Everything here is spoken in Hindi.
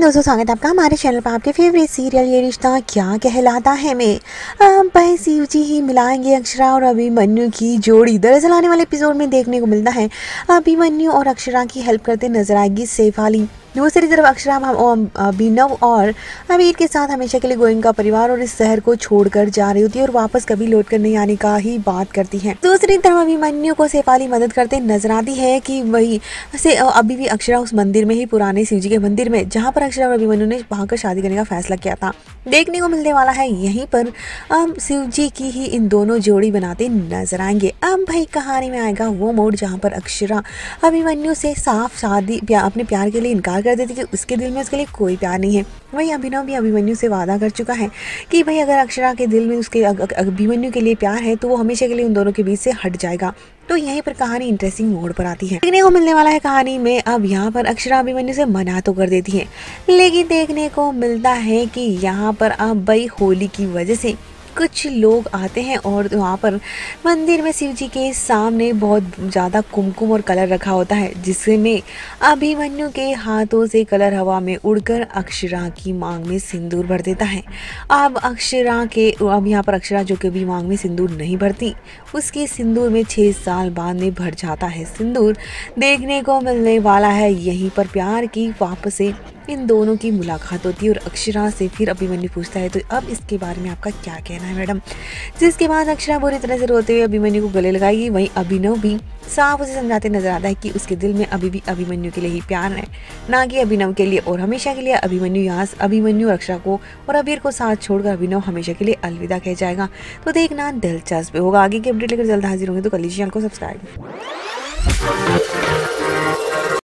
दोस्तों, स्वागत आपका हमारे चैनल पर। आपके फेवरेट सीरियल ये रिश्ता क्या कहलाता है में भाई, शिव जी ही मिलाएँगे अक्षरा और अभिमन्यु की जोड़ी। दरअसल आने वाले एपिसोड में देखने को मिलता है अभिमन्यु और अक्षरा की हेल्प करते नज़र आएगी सेफाली दूसरी तरफ़ अक्षरा अभिनव और अमीर के साथ हमेशा के लिए गोइंका परिवार और इस शहर को छोड़कर जा रही होती है और वापस कभी लौट कर नहीं आने का ही बात करती है। दूसरी तरफ़ अभिमन्यु को सेफाली मदद करते नज़र आती है कि वही से अभी भी अक्षरा उस मंदिर में ही पुराने शिव जी के मंदिर में, जहाँ पर अक्षरा और अभिमन्यु ने वहाँ कर शादी करने का फैसला किया था। देखने को मिलने वाला है यहीं पर शिव जी की ही इन दोनों जोड़ी बनाते नज़र आएँगे। अब भाई कहानी में आएगा वो मोड जहाँ पर अक्षरा अभिमन्यु से साफ़ शादी अपने प्यार के लिए इनकार कर देती कि उसके दिल में उसके लिए कोई प्यार नहीं है। वही अभिनव भी अभिमन्यु से वादा कर चुका है कि भाई अगर अक्षरा के दिल में उसके अभिमन्यु के लिए प्यार है तो वो हमेशा के लिए उन दोनों के बीच से हट जाएगा। तो यहीं पर कहानी इंटरेस्टिंग मोड पर आती है। देखने को मिलने वाला है कहानी में, अब यहाँ पर अक्षरा अभिमन्यु से मना तो कर देती है। लेकिन देखने को मिलता है कि यहाँ पर अब भाई होली की वजह से कुछ लोग आते हैं और वहाँ पर मंदिर में शिव जी के सामने बहुत ज़्यादा कुमकुम और कलर रखा होता है, जिसमें अभिमन्यु के हाथों से कलर हवा में उड़कर अक्षरा की मांग में सिंदूर भर देता है। अब अक्षरा के, अब यहाँ पर अक्षरा जो कभी मांग में सिंदूर नहीं भरती, उसके सिंदूर में छः साल बाद में भर जाता है। सिंदूर देखने को मिलने वाला है, यहीं पर प्यार की वापस इन दोनों की मुलाकात होती है और अक्षरा से फिर अभिमन्यु पूछता है तो अब इसके बारे में आपका क्या कहना है मैडम? जिसके बाद अक्षरा बुरी तरह से रोते हुए अभिमन्यु को गले लगाएगी वहीं अभिनव भी साफ़ उसे समझाते नज़र आता है कि उसके दिल में अभी भी अभिमन्यु के लिए ही प्यार है, ना कि अभिनव के लिए और हमेशा के लिए। अभिमन्यु यहाँ अभिमन्यु अक्षरा को और अबीर को साथ छोड़कर अभिनव हमेशा के लिए अलविदा कह जाएगा। तो देखना दिलचस्प होगा। आगे की अपडेट लेकर जल्द हाजिर होंगे तो कल चैनल को सब्सक्राइब।